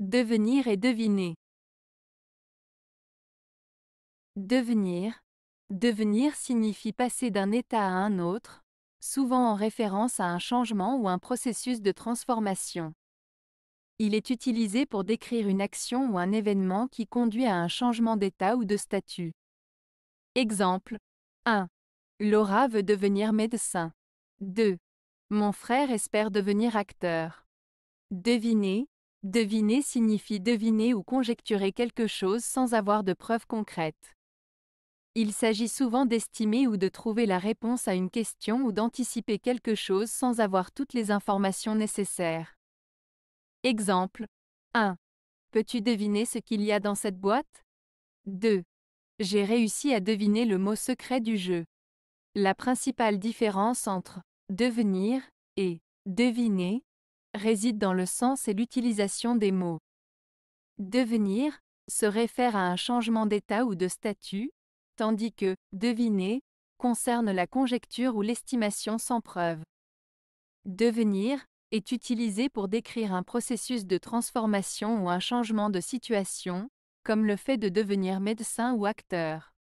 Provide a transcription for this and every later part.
Devenir et deviner. Devenir. Devenir signifie passer d'un état à un autre, souvent en référence à un changement ou un processus de transformation. Il est utilisé pour décrire une action ou un événement qui conduit à un changement d'état ou de statut. Exemple 1. Laura veut devenir médecin. 2. Mon frère espère devenir acteur. Deviner. Deviner signifie deviner ou conjecturer quelque chose sans avoir de preuves concrètes. Il s'agit souvent d'estimer ou de trouver la réponse à une question ou d'anticiper quelque chose sans avoir toutes les informations nécessaires. Exemple 1. Peux-tu deviner ce qu'il y a dans cette boîte? 2. J'ai réussi à deviner le mot secret du jeu. La principale différence entre devenir et deviner réside dans le sens et l'utilisation des mots. Devenir se réfère à un changement d'état ou de statut, tandis que deviner concerne la conjecture ou l'estimation sans preuve. Devenir est utilisé pour décrire un processus de transformation ou un changement de situation, comme le fait de devenir médecin ou acteur.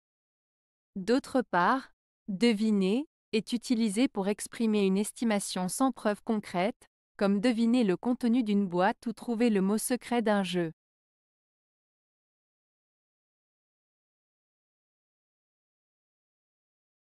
D'autre part, deviner est utilisé pour exprimer une estimation sans preuve concrète, comme deviner le contenu d'une boîte ou trouver le mot secret d'un jeu.